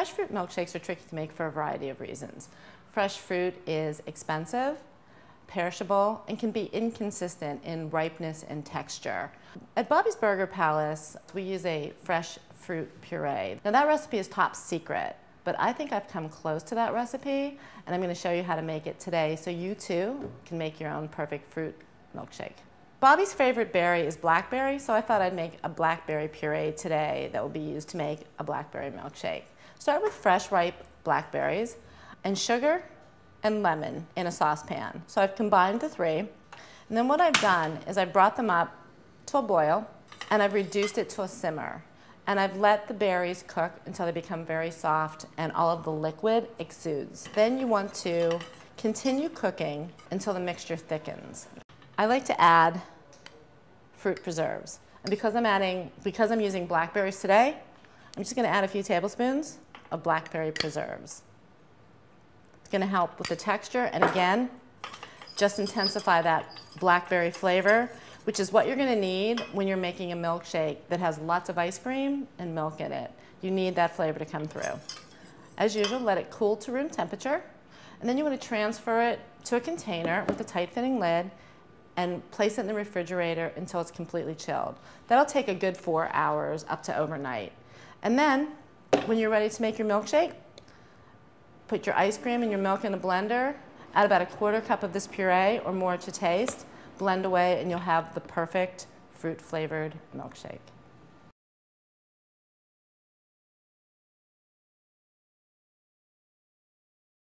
Fresh fruit milkshakes are tricky to make for a variety of reasons. Fresh fruit is expensive, perishable, and can be inconsistent in ripeness and texture. At Bobby's Burger Palace, we use a fresh fruit puree. Now that recipe is top secret, but I think I've come close to that recipe, and I'm gonna show you how to make it today so you too can make your own perfect fruit milkshake. Bobby's favorite berry is blackberry, so I thought I'd make a blackberry puree today that will be used to make a blackberry milkshake. Start with fresh ripe blackberries and sugar and lemon in a saucepan. So I've combined the three. And then what I've done is I've brought them up to a boil and I've reduced it to a simmer. And I've let the berries cook until they become very soft and all of the liquid exudes. Then you want to continue cooking until the mixture thickens. I like to add fruit preserves. And because I'm adding, because I'm using blackberries today, I'm just gonna add a few tablespoons of blackberry preserves. It's gonna help with the texture and again, just intensify that blackberry flavor, which is what you're gonna need when you're making a milkshake that has lots of ice cream and milk in it. You need that flavor to come through. As usual, let it cool to room temperature, and then you wanna transfer it to a container with a tight fitting lid and place it in the refrigerator until it's completely chilled. That'll take a good four hours up to overnight. And then, when you're ready to make your milkshake, put your ice cream and your milk in a blender, add about a quarter cup of this puree or more to taste, blend away, and you'll have the perfect fruit flavored milkshake.